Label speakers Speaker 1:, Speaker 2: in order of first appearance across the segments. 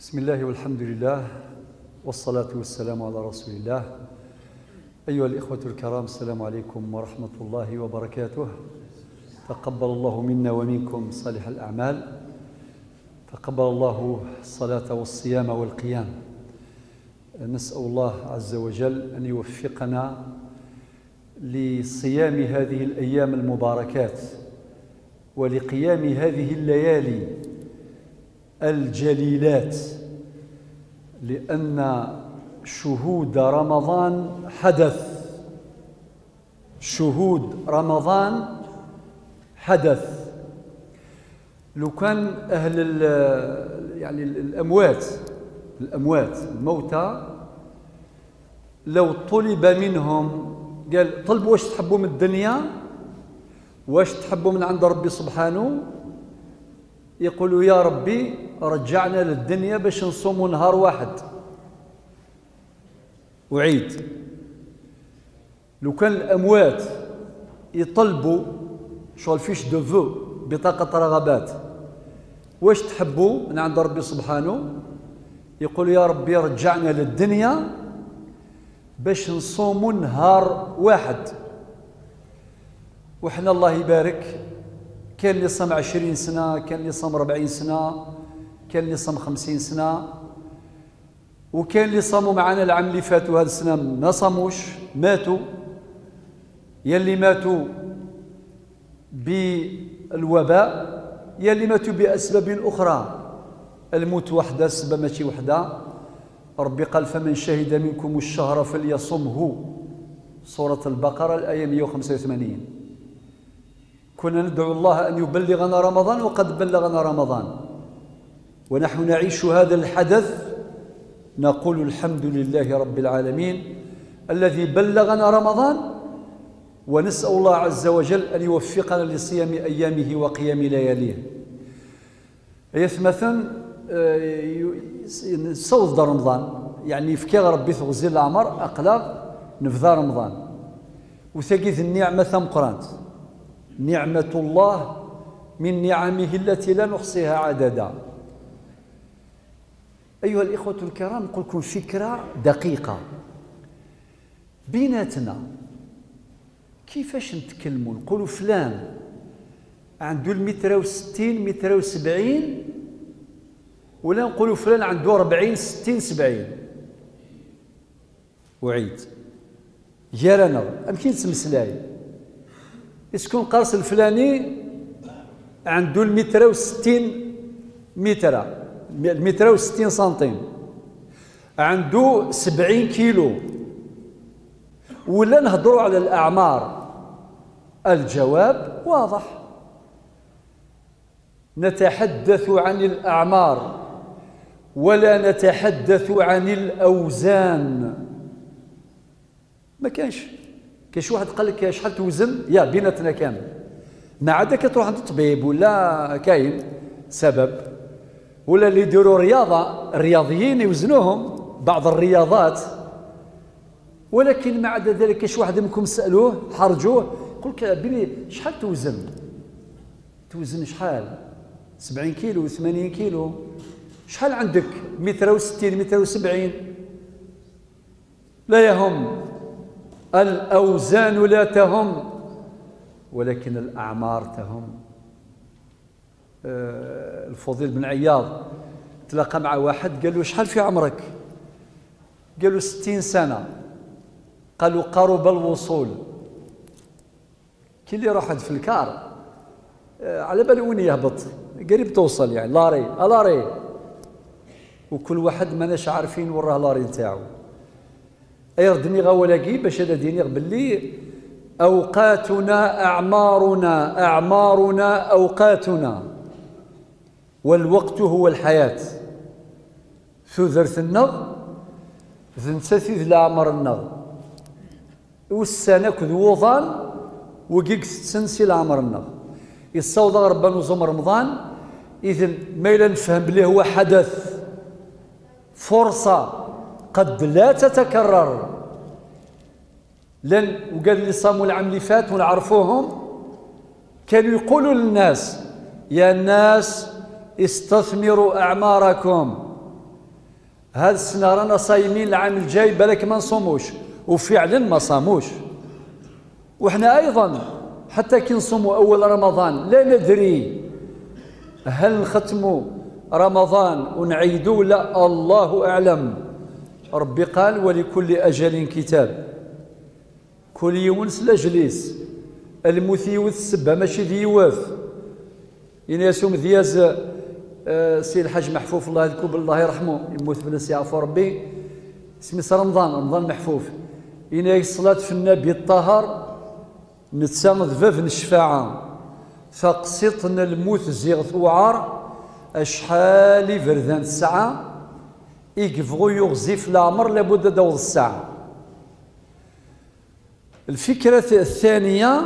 Speaker 1: بسم الله والحمد لله والصلاة والسلام على رسول الله. أيها الإخوة الكرام السلام عليكم ورحمة الله وبركاته. تقبل الله منا ومنكم صالح الأعمال. تقبل الله الصلاة والصيام والقيام. نسأل الله عز وجل أن يوفقنا لصيام هذه الأيام المباركات ولقيام هذه الليالي الجليلات لأن شهود رمضان حدث. شهود رمضان حدث. لو كان أهل يعني الأموات الأموات الموتى لو طلب منهم قال طلبوا واش تحبوا من الدنيا؟ واش تحبوا من عند ربي سبحانه؟ يقولوا يا ربي رجعنا للدنيا باش نصوموا نهار واحد. وعيد لو كان الأموات يطلبوا شغل فيش دو فو بطاقة رغبات. واش تحبوا؟ من عند ربي سبحانه. يقول يا ربي رجعنا للدنيا باش نصوموا نهار واحد. وحنا الله يبارك كان اللي صام عشرين سنة كان اللي صام ربعين سنة كان اللي صام خمسين سنة وكان اللي صاموا معنا العام اللي فات وهذا السنة. ما صاموش ماتوا. يلي ماتوا بالوباء يلي ماتوا بأسباب أخرى. الموت وحده سبب ماشي وحده. ربي قال فمن شهد منكم الشهر فليصمه. سورة البقرة الآية 185 كنا ندعو الله أن يبلغنا رمضان وقد بلغنا رمضان. ونحن نعيش هذا الحدث. نقول الحمد لله رب العالمين الذي بلغنا رمضان. ونسأل الله عز وجل أن يوفقنا لصيام أيامه وقيام لياليه. مثلا صوت رمضان. يعني فكي ربي تغزي العمر أقلاق نفذا رمضان. وثقيث النعمة ثم قرانت نعمة الله من نعمه التي لا نحصيها عددا. أيها الإخوة الكرام نقول لكم فكرة دقيقة. بيناتنا كيفاش نتكلموا؟ نقولوا فلان عنده المتر وستين متر وسبعين ولا نقولوا فلان عنده ربعين ستين سبعين. وعيد جارنا أمكن تمسلاي يسكن قرص الفلاني عنده المتر وستين متر. المتر وستين سنتيم. عنده سبعين كيلو. ولا نهضروا على الأعمار. الجواب واضح. نتحدث عن الأعمار ولا نتحدث عن الأوزان. ما كانش كاش واحد قال لك شحال توزن؟ يا بيناتنا كامل. ما عدا كتروح عند الطبيب ولا كاين سبب. ولا اللي يديروا رياضة الرياضيين يوزنوهم بعض الرياضات. ولكن ما عدا ذلك كاش واحد منكم سألوه حرجوه يقول لك بلي شحال توزن؟ توزن شحال؟ 70 كيلو 80 كيلو. شحال عندك؟ متر وستين متر وسبعين. لا يهم. الأوزان لا تهم ولكن الأعمار تهم. آه، الفضيل بن عياض تلاقى مع واحد قال له شحال في عمرك؟ قال له ستين سنة. قالوا قرب الوصول. كي اللي راح في الكار. آه، على بالي وين يهبط؟ قريب توصل يعني لاري لاري وكل واحد ماناش عارفين وراه لاري نتاعو. ايردني غولاقي باش هذا ديني باللي أوقاتنا أعمارنا أعمارنا أوقاتنا. والوقت هو الحياة. ثذرت النغ؟ ذنساتي ذ العمر النغ. والسنة كذ وضان وقيق تسنسي العمر النغ. يصوض ربنا نظم رمضان إذن ما نفهم بلي هو حدث. فرصة. قد لا تتكرر. لن وقال لي صاموا العام اللي فات ونعرفوهم. كانوا يقولوا للناس يا الناس استثمروا أعماركم. هذا السنة رانا صايمين العام الجاي بالك ما نصوموش. وفعلا ما صاموش. وحنا أيضا حتى كي نصوموا أول رمضان لا ندري هل نختموا رمضان ونعيدوا لا الله أعلم. ربي قال ولكل أجل كتاب. كل يونس لجليس المثيوث السبة ماشي ذيواث إن يسوم ذياز آه، سي الحاج محفوف الله يذكر الله يرحمه يموت في يعفو ربي. اسمي رمضان رمضان محفوف. إن الصلاة في النبي الطهر نتسامد ذفاف الشفاعة فقسطنا الموت زيغ ثوعار أشحال فردان الساعة. يقفغو يغزي العمر لابد دوض الساعة. الفكرة الثانية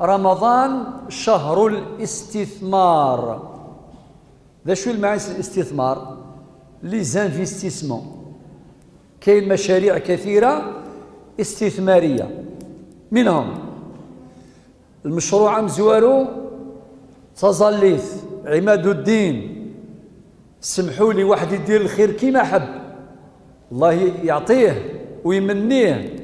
Speaker 1: رمضان شهر الاستثمار. ذا شو المعنى الاستثمار؟ لي زانفيستيسمون. كاين مشاريع كثيرة استثمارية. منهم المشروع مزوارو تظليث عماد الدين. سمحوا لي واحد يدير الخير كيما حب. الله يعطيه ويمنيه.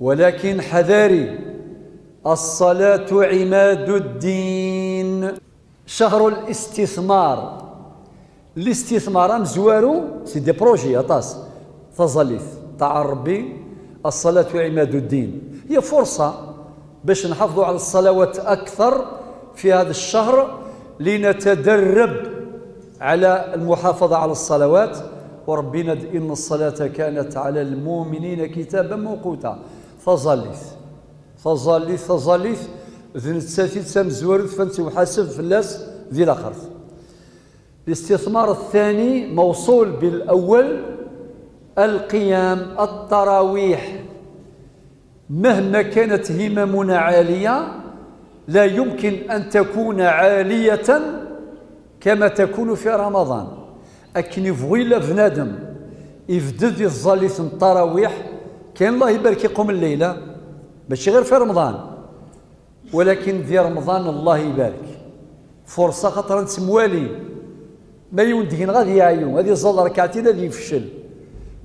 Speaker 1: ولكن حذاري الصلاة عماد الدين. شهر الاستثمار. الاستثمار amezwaru c'est des projets aṭas. taẓallit تاع ربي الصلاة عماد الدين. هي فرصة باش نحافظوا على الصلوات أكثر في هذا الشهر لنتدرب على المحافظة على الصلوات. وربنا إن الصلاة كانت على المؤمنين كتابا موقوتا. فظلث فظلث فظلث ذن زوارد فانت وحاسب فلاس ذي الآخر. الاستثمار الثاني موصول بالأول القيام التراويح. مهما كانت هممنا عالية لا يمكن أن تكون عالية كما تكون في رمضان. أكن يفغي لا بنادم. يفدد الظالث التراويح. كان الله يبارك يقوم الليلة. ماشي غير في رمضان. ولكن في رمضان الله يبارك. فرصة خطرا تسموالي ما يوندهن غادي يعيون. غادي يظل ركعتين غادي يفشل.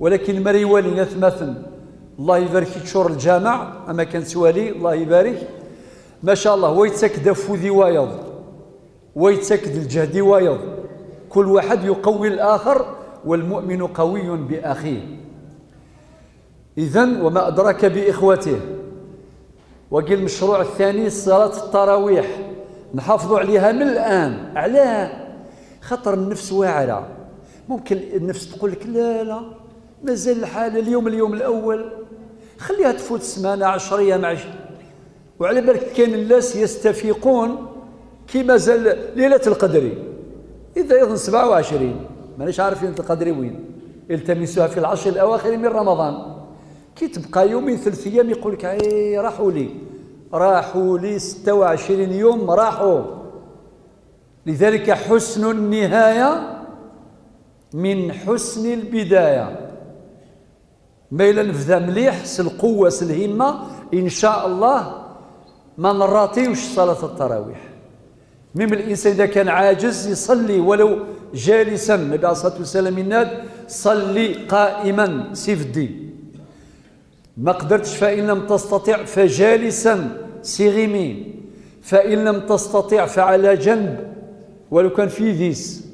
Speaker 1: ولكن ما يوالي نثمثن الله يبارك تشور الجامع. أما كان سوالي الله يبارك. ما شاء الله ويتسك ذي وايض ويتسك الجهد وايض. كل واحد يقوي الآخر والمؤمن قوي بأخيه. إذن وما أدرك بإخوته. وقال المشروع الثاني صلاة التراويح. نحافظوا عليها من الآن. علاه خطر النفس واعرة. ممكن النفس تقول لك لا لا مازال الحال اليوم اليوم الأول. خليها تفوت سمانة عشرية مع وعلى بالك كاين الناس يستفيقون كي مازال ليلة القدر. إذا أيضا 27 مانيش عارف ليلة القدر وين. التمسوها في العشر الأواخر من رمضان. كي تبقى يومين ثلاث أيام يقول لك اي راحوا لي. راحوا لي 26 يوم راحوا. لذلك حسن النهاية من حسن البداية. ميلا نفذا مليح سالقوة سالهمة إن شاء الله ما نراطيوش صلاة التراويح. مم الإنسان إذا كان عاجز يصلي ولو جالسا. النبي عليه الصلاة والسلام يناد صلي قائما. سيفدي. ما قدرتش فإن لم تستطع فجالسا. سيغيمي. فإن لم تستطع فعلى جنب. ولو كان في ذيس.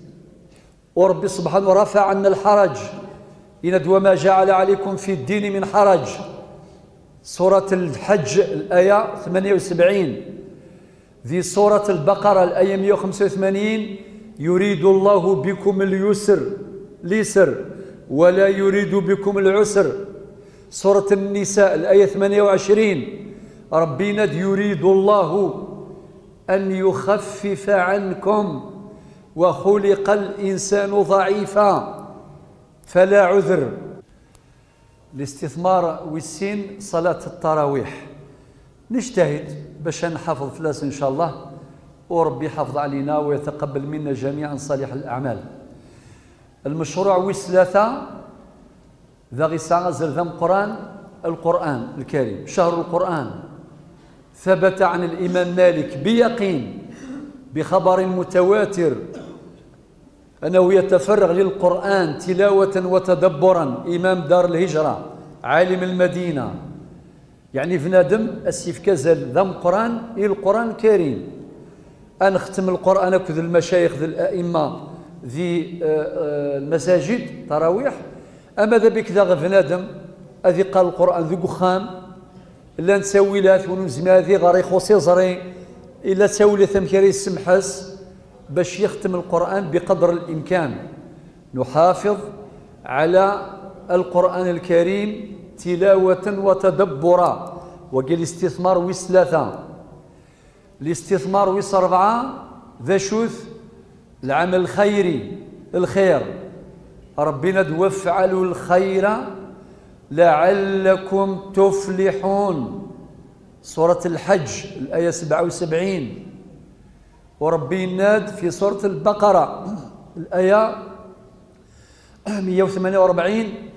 Speaker 1: وربي سبحانه رفع عنا الحرج. إن وما جعل عليكم في الدين من حرج. سورة الحج الآية 78 في سورة البقرة الآية 185 يريد الله بكم اليسر اليسر ولا يريد بكم العسر. سورة النساء الآية 28 ربنا يريد الله أن يخفف عنكم وخلق الإنسان ضعيفا فلا عذر. الاستثمار والسين صلاة التراويح. نجتهد. باش نحافظ فلاس إن شاء الله وربي يحافظ علينا ويتقبل منا جميعا صالح الأعمال. المشروع وثلاثة ذا غساء زلذم قرآن القرآن الكريم. شهر القرآن ثبت عن الإمام مالك بيقين بخبر متواتر أنه يتفرغ للقرآن تلاوة وتدبرا. إمام دار الهجرة عالم المدينة يعني فنادم السيف كزل ذم قرآن إلى القرآن الكريم؟ أن ختم القرآن كذ المشايخ ذي الأئمة ذي آه، آه، المساجد تراويح. أما ذا بك ذا فنادم أذي قال القرآن ذي قخام لا نسوي لا ثون زماذي غاري خوصي زري إلا تسوي لي ثمكري السمحس باش يختم القرآن بقدر الإمكان. نحافظ على القرآن الكريم تلاوة وتدبرا. وقال استثمار ويس ثلاثة. الاستثمار ويس أربعة. ذا شوث العمل الخيري الخير. ربنا دوفعلوا الخير لعلكم تفلحون. سورة الحج الآية 77 وربي الناد في سورة البقرة الآية 148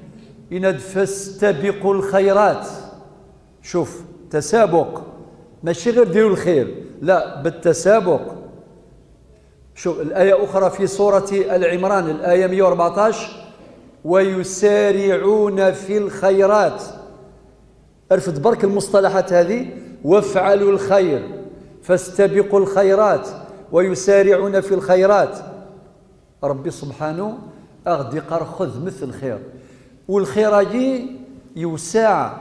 Speaker 1: يناد فاستبقوا الخيرات. شوف تسابق. ماشي غير ديروا الخير. لا بالتسابق. شوف الآية أخرى في سورة العمران الآية 114 ويسارعون في الخيرات. ارفد برك المصطلحات هذه. وافعلوا الخير. فاستبقوا الخيرات. ويسارعون في الخيرات. ربي سبحانه أغدي قر خذ مثل الخير والخير يجي يوسع.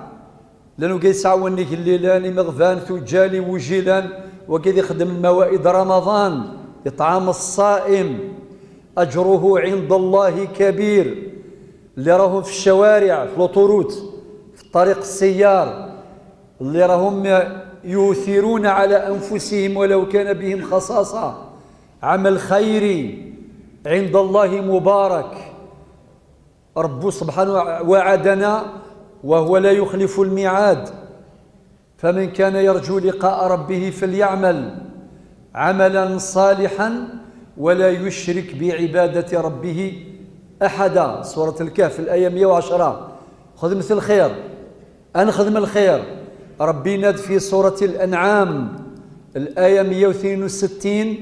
Speaker 1: لأنه قاعد يسعوني الليلاني مغفان ثجالي وجيلان وقاعد يخدم الموائد رمضان إطعام الصائم. أجره عند الله كبير. اللي راهم في الشوارع في الأطروت في طريق السيار. اللي راهم يؤثرون على أنفسهم ولو كان بهم خصاصة. عمل خيري. عند الله مبارك. رب سبحانه وعدنا وهو لا يخلف الميعاد. فمن كان يرجو لقاء ربه فليعمل عملا صالحا ولا يشرك بعبادة ربه أحدا. سورة الكهف الآية 110 خذ مثل الخير. أنخدم الخير. ربي ناد في سورة الأنعام الآية 162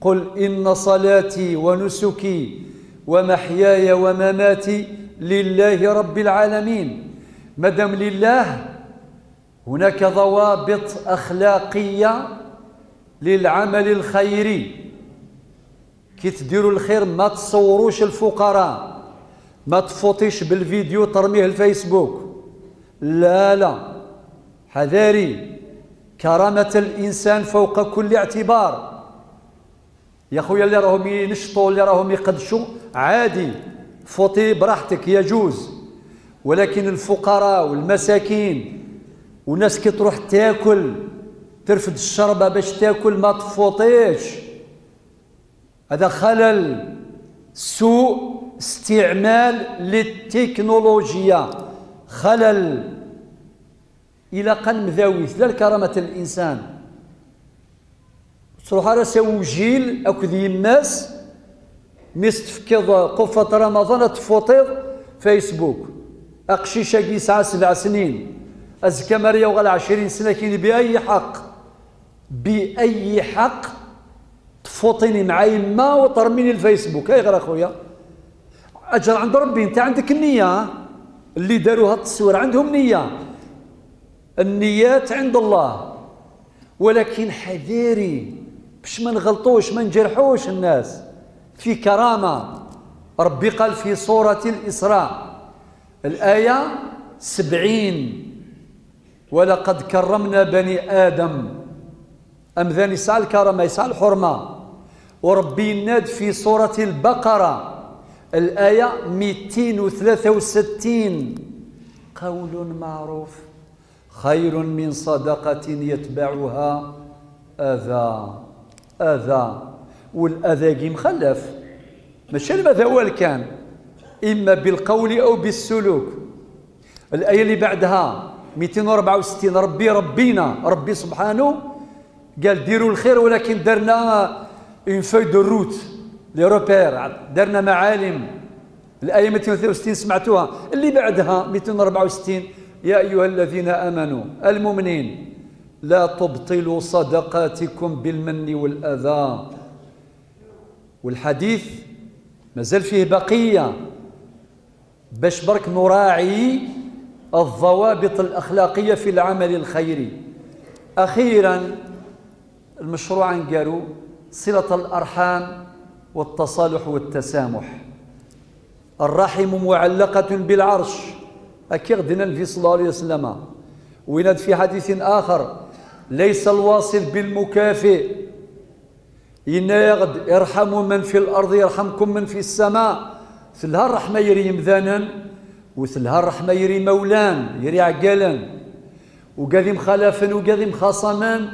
Speaker 1: قل إن صلاتي ونسكي ومحياي ومماتي لله رب العالمين. مدام لله هناك ضوابط أخلاقية للعمل الخيري. كي تديروا الخير ما تصوروش الفقراء ما تفوتيش بالفيديو ترميه الفيسبوك. لا لا. حذاري. كرامة الإنسان فوق كل اعتبار. يا خويا اللي راهم ينشطوا اللي راهم يقدشوا عادي فوتي براحتك يجوز. ولكن الفقراء والمساكين وناس كي تروح تاكل ترفد الشربة باش تاكل ما تفوطيش هذا خلل سوء استعمال للتكنولوجيا. خلل. إلى قن مذاويث لا كرامة الإنسان. تروح على سوجيل أكو ذي الناس مستفكض قفة رمضان تفوطيض فيسبوك. أقشيشة يسعى سبع سنين. أزكى مريا وغل عشرين سنة كين بأي حق؟ بأي حق تفوطيني مع يما وترميني الفيسبوك؟ هاي غير أخويا؟ أجر عند ربي أنت عندك النية. اللي داروا هاد التصوير عندهم نية. النيات عند الله. ولكن حذيري باش ما نغلطوش ما نجرحوش الناس. في كرامة. ربي قال في سورة الإسراء الآية سبعين. ولقد كرمنا بني آدم. أم ذا يسعى الكرامة يسعى الحرمة. وربي ناد في سورة البقرة الآية 263 قول معروف. خير من صدقة يتبعها أذى. أذى والأذى مخلف. ماشي هو كان إما بالقول أو بالسلوك. الآية اللي بعدها 264 ربي ربينا. ربي سبحانه قال ديروا الخير ولكن درنا une feuille de route les repères درنا معالم. الآية 263 سمعتوها. اللي بعدها 264 يا أيها الذين آمنوا المؤمنين. لا تبطلوا صدقاتكم بالمن والأذى. والحديث مازال فيه بقية. باش برك نراعي الضوابط الأخلاقية في العمل الخيري. أخيرا المشروع نقالوا صلة الأرحام والتصالح والتسامح. الرحم معلقة بالعرش. أكي غدنا النبي صلى الله عليه وسلم. ويناد في حديث آخر؟ ليس الواصل بالمكافئ. إن يغد ارحموا من في الأرض يرحمكم من في السماء. ثلها الرحمة يري مذانا وثلها الرحمة يري مولان يري عقالا وقاذي مخالفا وقاذي مخاصما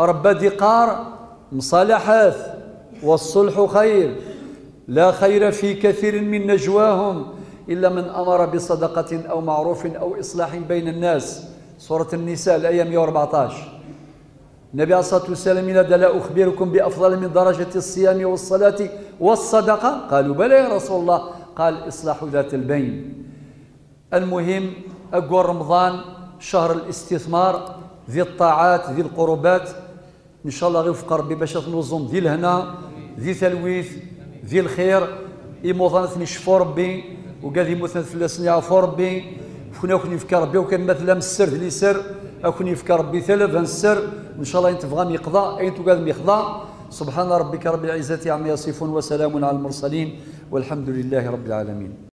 Speaker 1: ربا دقار مصالحات والصلح خير. لا خير في كثير من نجواهم إلا من أمر بصدقة أو معروف أو إصلاح بين الناس. سورة النساء الآية 114 النبي عليه الصلاة والسلام إن لا أخبركم بأفضل من درجة الصيام والصلاة والصدقة؟ قالوا بلى يا رسول الله. قال إصلاح ذات البين. المهم أقوى رمضان شهر الاستثمار ذي الطاعات ذي القربات. إن شاء الله غيوفق ربي باش تنظم ذي الهنا ذي تلويث ذي الخير. إموضانة نشفو ربي وقال لي مثلا فلاسني عفو ربي. كنا كون يفكر ربي وكان مثلا مسر ذي سر. أكون يفكر ربي ثلاث السر إن شاء الله ينتفغى يقضى اين تقاد يقضى سبحان ربك رب العزة عما يصفون وسلام على المرسلين والحمد لله رب العالمين.